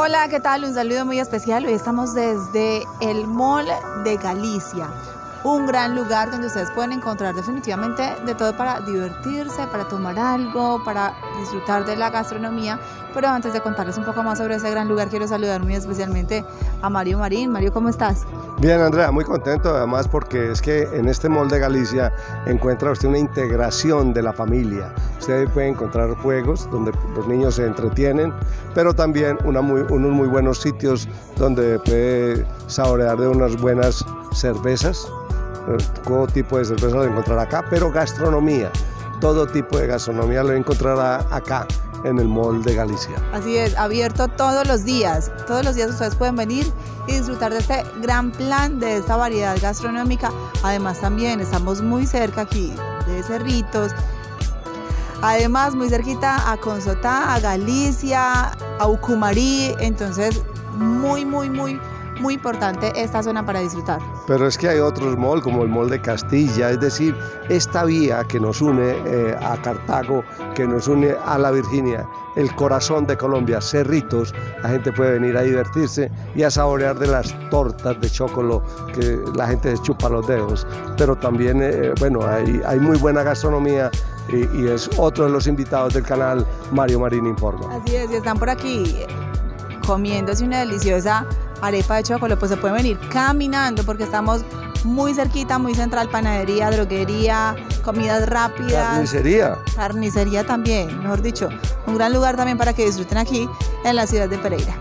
Hola, ¿qué tal? Un saludo muy especial. Hoy estamos desde el Mall de Galicia un gran lugar donde ustedes pueden encontrar definitivamente de todo para divertirse, para tomar algo, para disfrutar de la gastronomía. Pero antes de contarles un poco más sobre ese gran lugar, quiero saludar muy especialmente a Mario Marín. Mario, ¿cómo estás? Bien, Andrea, muy contento además porque es que en este Mall de Galicia encuentra usted una integración de la familia. Usted puede encontrar juegos donde los niños se entretienen, pero también unos muy buenos sitios donde puede saborear de unas buenas cervezas todo tipo de cerveza lo encontrará acá, pero gastronomía, todo tipo de gastronomía lo encontrará acá en el Mall de Galicia. Así es, abierto todos los días. Todos los días ustedes pueden venir y disfrutar de este gran plan, de esta variedad gastronómica. Además también estamos muy cerca aquí de Cerritos. Además muy cerquita a Consotá, a Galicia, a Ucumarí. Entonces muy, muy, muy muy importante esta zona para disfrutar. Pero es que hay otros malls como el Mall de Castilla, es decir, esta vía que nos une eh, a Cartago, que nos une a la Virginia, el corazón de Colombia, Cerritos, la gente puede venir a divertirse y a saborear de las tortas de chocolate que la gente se chupa los dedos. Pero también, eh, bueno, hay, hay muy buena gastronomía y, y es otro de los invitados del canal Mario Marín Informa. Así es, y están por aquí comiéndose una deliciosa arepa de chocolate, pues se puede venir caminando porque estamos muy cerquita, muy central, panadería, droguería, comidas rápidas. Carnicería. Carnicería también, mejor dicho. Un gran lugar también para que disfruten aquí en la ciudad de Pereira.